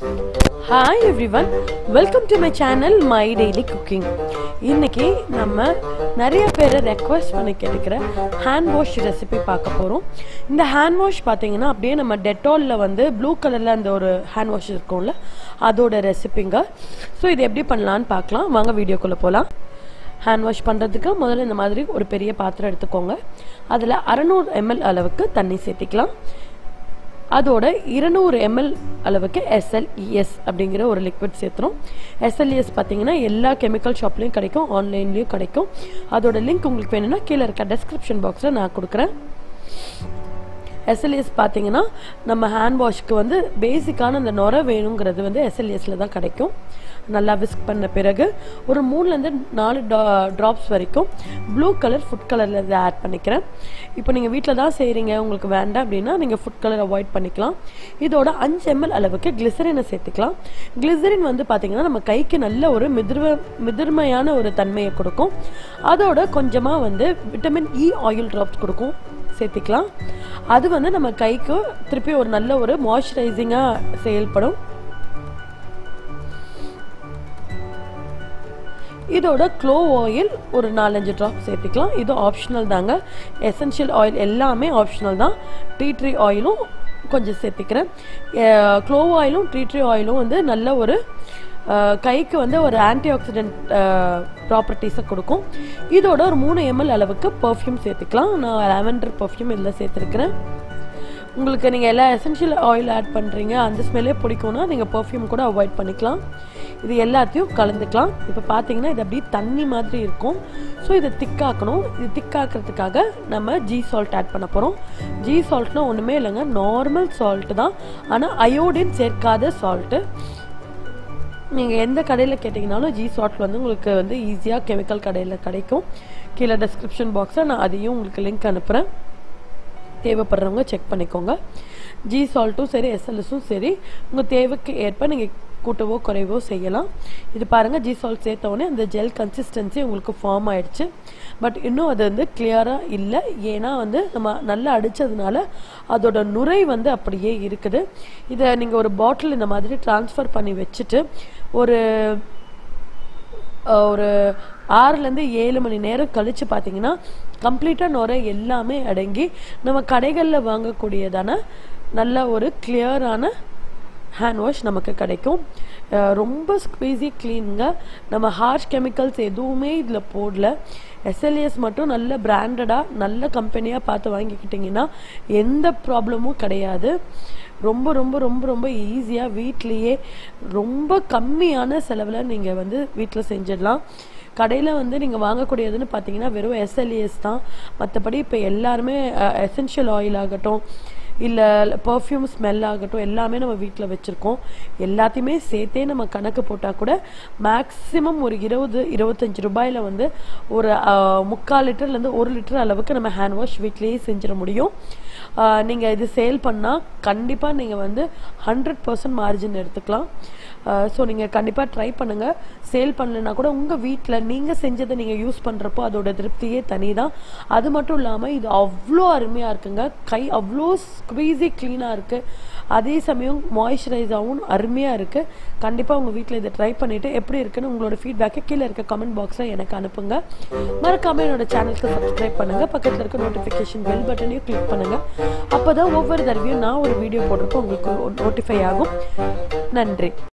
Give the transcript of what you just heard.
Hi everyone welcome to my channel my daily cooking இன்னைக்கு நம்ம நிறைய பேரை ரெக்வஸ்ட் பண்ணி கேட்டுக்கிற ஹேண்ட் வாஷ் ரெசிபி பார்க்க போகிறோம் இந்த ஹேண்ட் வாஷ் பார்த்தீங்கன்னா அப்படியே நம்ம டெட்டாலில் வந்து ப்ளூ கலரில் அந்த ஒரு ஹேண்ட் வாஷ் இருக்கும்ல அதோட ரெசிபிங்க ஸோ இது எப்படி பண்ணலான்னு பார்க்கலாம். வாங்க வீடியோக்குள்ளே போகலாம் ஹேண்ட் வாஷ் பண்ணுறதுக்கு முதல்ல இந்த மாதிரி ஒரு பெரிய பாத்திரம் எடுத்துக்கோங்க. அதில் அறநூறு எம்எல் அளவுக்கு தண்ணி சேர்த்திக்கலாம். அதோட இருநூறு எம்எல் அளவுக்கு எஸ்எல்இஎஸ் அப்படிங்கிற ஒரு லிக்விட் சேர்த்துறோம். எஸ்எல்இஎஸ் பார்த்தீங்கன்னா எல்லா கெமிக்கல் ஷாப்லேயும் கிடைக்கும் ஆன்லைன்லேயும் கிடைக்கும். அதோட லிங்க் உங்களுக்கு வேணும்னா கீழே இருக்க டெஸ்கிரிப்ஷன் பாக்ஸில் நான் கொடுக்குறேன். எஸ்எல்எஸ் பார்த்தீங்கன்னா நம்ம ஹேண்ட் வாஷ்க்கு வந்து பேசிக்கான அந்த நுர வேணுங்கிறது வந்து எஸ்எல்எஸில் தான் கிடைக்கும். நல்லா விஸ்க் பண்ண பிறகு ஒரு மூணுலேருந்து நாலு ட்ராப்ஸ் வரைக்கும் ப்ளூ கலர் ஃபுட் கலரில் இதை ஆட் பண்ணிக்கிறேன். இப்போ நீங்கள் வீட்டில் தான் செய்கிறீங்க உங்களுக்கு வேண்டாம் அப்படின்னா நீங்கள் ஃபுட் கலர் அவாய்ட் பண்ணிக்கலாம். இதோட அஞ்சு எம்எல் அளவுக்கு கிளிசரினை சேர்த்துக்கலாம். கிளிசரின் வந்து பார்த்தீங்கன்னா நம்ம கைக்கு நல்ல ஒரு மிதிர்வ மிதிர்மையான ஒரு தன்மையை கொடுக்கும். அதோட கொஞ்சமாக வந்து விட்டமின் இ ஆயில் ட்ராப்ஸ் கொடுக்கும். சேர்த்திக்கலாம். அது வந்து நம்ம கைக்கு திருப்பி ஒரு நல்ல ஒரு மாய்ஸ்சரைசிங்காக செயல்படும். இதோட க்ளோ ஆயில் ஒரு நாலஞ்சு ட்ராப் சேர்த்துக்கலாம். இது ஆப்ஷனல் தாங்க. எசென்ஷியல் ஆயில் எல்லாமே ஆப்ஷனல் தான். டீ ட்ரீ ஆயிலும் கொஞ்சம் சேர்த்துக்கிறேன். க்ளோ ஆயிலும் டீ ட்ரீ ஆயிலும் வந்து நல்ல ஒரு கைக்கு வந்து ஒரு ஆன்டி ஆக்சிடென்ட் ப்ராப்பர்ட்டிஸை கொடுக்கும். இதோட ஒரு மூணு எம்எல் அளவுக்கு பர்ஃப்யூம் சேர்த்துக்கலாம். நான் லாவெண்டர் பர்ஃப்யூம் இதில் சேர்த்துருக்கிறேன். உங்களுக்கு நீங்கள் எல்லா எசென்ஷியல் ஆயில் ஆட் பண்ணுறீங்க அந்த ஸ்மெல்லே பிடிக்கும்னா நீங்கள் பர்ஃப்யூம் கூட அவாய்ட் பண்ணிக்கலாம். இது எல்லாத்தையும் கலந்துக்கலாம். இப்போ பார்த்தீங்கன்னா இது அப்படியே தண்ணி மாதிரி இருக்கும். ஸோ இதை திக்காக்கணும் இது திக்காக்கிறதுக்காக நம்ம ஜீ சால்ட் ஆட் பண்ண போகிறோம் ஜீ சால்ட்னால் ஒன்றுமே இல்லைங்க நார்மல் சால்ட்டு தான். ஆனால் அயோடின் சேர்க்காத சால்ட்டு நீங்கள் எந்த கடையில் கேட்டிங்கனாலும் ஜி சால்ட் வந்து உங்களுக்கு வந்து ஈஸியாக கெமிக்கல் கடையில் கிடைக்கும். கீழே டெஸ்கிரிப்ஷன் பாக்ஸில் நான் அதையும் உங்களுக்கு லிங்க் அனுப்புகிறேன் தேவைப்படுறவங்க செக் பண்ணிக்கோங்க. ஜி சால்ட்டும் சரி எஸ்எல்எஸும் சரி. உங்கள் தேவைக்கு ஏற்ப நீங்கள் கூட்டவோ குறைவோ செய்யலாம். இது பாருங்கள் ஜிசால்ட் சேர்த்த உடனே அந்த ஜெல் கன்சிஸ்டன்சி உங்களுக்கு ஃபார்ம் ஆயிடுச்சு. பட் இன்னும் அது வந்து கிளியராக இல்லை. ஏன்னா வந்து நம்ம நல்லா அடித்ததுனால அதோட நுரை வந்து அப்படியே இருக்குது. இதை நீங்கள் ஒரு பாட்டில் இந்த மாதிரி ட்ரான்ஸ்ஃபர் பண்ணி வச்சுட்டு ஒரு ஒரு ஆறுலேருந்து ஏழு மணி நேரம் கழித்து பார்த்தீங்கன்னா கம்ப்ளீட்டாக நுரை எல்லாமே அடங்கி நம்ம கடைகளில் வாங்கக்கூடியதான நல்ல ஒரு கிளியரான ஹேண்ட் வாஷ் நமக்கு கிடைக்கும். ரொம்ப ஸ்குவீஸி க்ளீனுங்க நம்ம ஹார்ஷ் கெமிக்கல்ஸ் எதுவுமே இதில் போடல. எஸ்எல்ஏஸ் மட்டும் நல்ல பிராண்டடாக நல்ல கம்பெனியாக பார்த்து வாங்கிக்கிட்டிங்கன்னா எந்த ப்ராப்ளமும் கிடையாது. ரொம்ப ரொம்ப ரொம்ப ரொம்ப ஈஸியாக வீட்லேயே ரொம்ப கம்மியான செலவில் நீங்கள் வந்து வீட்டில் செஞ்சிடலாம். கடையில் வந்து நீங்கள் வாங்கக்கூடியதுன்னு பார்த்தீங்கன்னா வெறும் எஸ்எல்ஏஎஸ் தான். மற்றபடி இப்போ எல்லாருமே எசென்ஷியல் ஆயில் ஆகட்டும் இல்லை பர்ஃப்யூம் ஸ்மெல் ஆகட்டும் எல்லாமே நம்ம வீட்டில் வச்சுருக்கோம். எல்லாத்தையுமே சேர்த்தே நம்ம கணக்கு போட்டால் கூட மேக்ஸிமம் ஒரு இருபது இருபத்தஞ்சி ரூபாயில் வந்து ஒரு முக்கால் லிட்டர்லேருந்து ஒரு லிட்டர் அளவுக்கு நம்ம ஹேண்ட் வாஷ் வீட்லேயே செஞ்சிட முடியும். நீங்கள் இது சேல் பண்ணால் கண்டிப்பாக நீங்கள் வந்து ஹண்ட்ரட் பர்சன்ட் மார்ஜின் எடுத்துக்கலாம். ஸோ நீங்கள் கண்டிப்பாக ட்ரை பண்ணுங்கள் சேல் பண்ணலைன்னா கூட உங்கள் வீட்டில் நீங்கள் செஞ்சதை நீங்கள் யூஸ் பண்ணுறப்போ அதோட திருப்தியே தனி தான் அது மட்டும் இல்லாமல் இது அவ்வளோ அருமையாக இருக்குங்க. கை அவ்வளோ ஸ்குவீஸி க்ளீனாக இருக்குது அதே சமயம் மாய்ஸ்சரைஸாகவும் அருமையாக இருக்குது கண்டிப்பாக உங்கள் வீட்டில் இதை ட்ரை பண்ணிவிட்டு எப்படி இருக்குன்னு உங்களோட ஃபீட்பேக்கை கீழே இருக்க கமெண்ட் பாக்ஸில் எனக்கு அனுப்புங்க. மறக்காமல் என்னோட சேனலுக்கு சப்ஸ்கிரைப் பண்ணுங்கள் பக்கத்தில் இருக்க நோட்டிஃபிகேஷன் பெல் பட்டனையும் கிளிக் பண்ணுங்கள் அப்போ தான் ஒவ்வொரு தடவையும் நான் ஒரு வீடியோ போடுறப்போ உங்களுக்கு நோட்டிஃபை ஆகும். நன்றி.